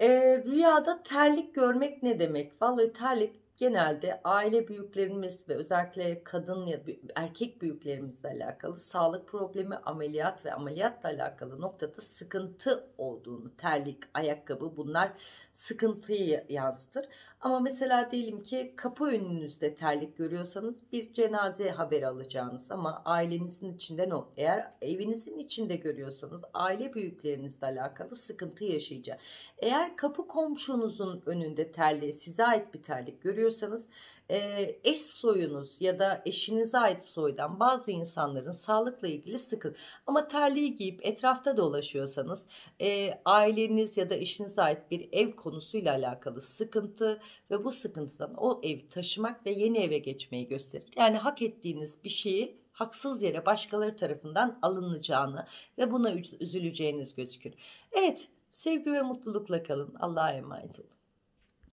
Ee, rüyada terlik görmek ne demek? Vallahi terlik genelde aile büyüklerimiz ve özellikle kadın ya da erkek büyüklerimizle alakalı sağlık problemi, ameliyat ve ameliyatla alakalı noktada sıkıntı olduğunu, terlik, ayakkabı bunlar sıkıntıyı yansıtır. Ama mesela diyelim ki kapı önünüzde terlik görüyorsanız bir cenaze haberi alacağınız ama ailenizin içinden o. Eğer evinizin içinde görüyorsanız aile büyüklerinizle alakalı sıkıntı yaşayacak. Eğer kapı komşunuzun önünde terliği size ait bir terlik görüyorsanız eş soyunuz ya da eşinize ait soydan bazı insanların sağlıkla ilgili sıkıntı. Ama terliği giyip etrafta dolaşıyorsanız aileniz ya da eşinize ait bir ev konusuyla alakalı sıkıntı ve bu sıkıntıdan o evi taşımak ve yeni eve geçmeyi gösterir. Yani hak ettiğiniz bir şeyi haksız yere başkaları tarafından alınacağını ve buna üzüleceğiniz gözükür. Evet sevgi ve mutlulukla kalın. Allah'a emanet olun.